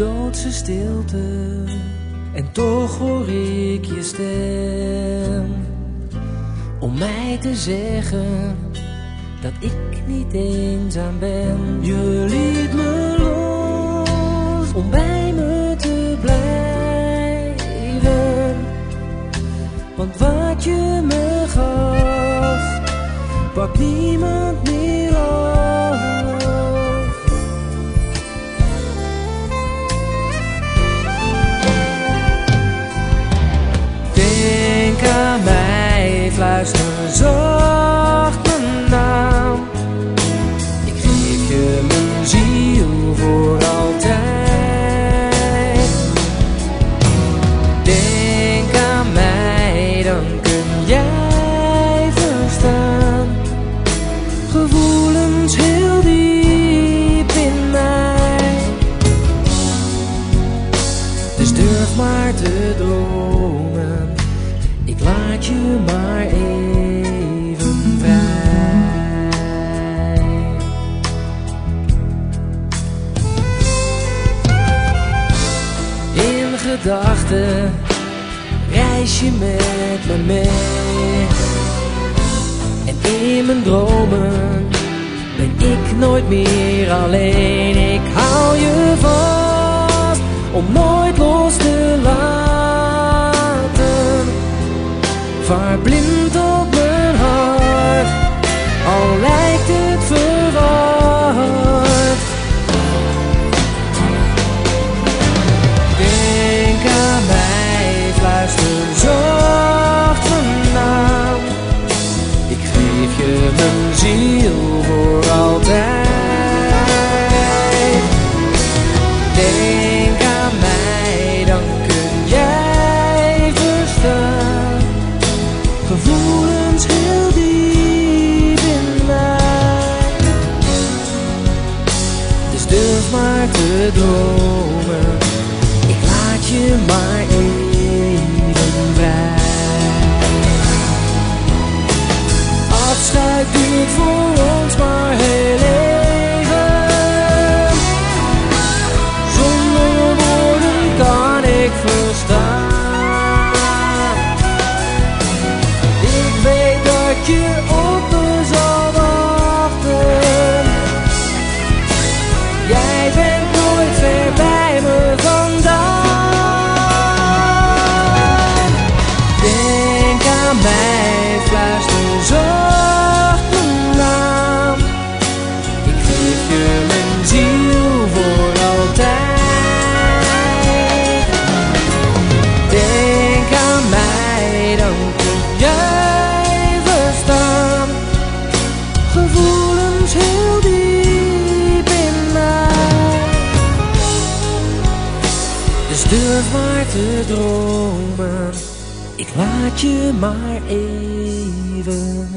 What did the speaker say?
doodse stilte en toch hoor ik je stem om mij te zeggen dat ik niet eenzaam ben. Je liet me los om bij me te blijven, want wat je me gaf, pak niemand meer je maar even vrij. In gedachten reis je met me mee. En in mijn dromen ben ik nooit meer alleen. Ik hou je vast om nooit far blind Maar te dromen. Ik laat je maar even vrij. Afscheid duurt voor ons maar heel even. Zonder woorden kan ik verstaan. Ik weet dat je Durf maar te dromen. Ik laat je maar even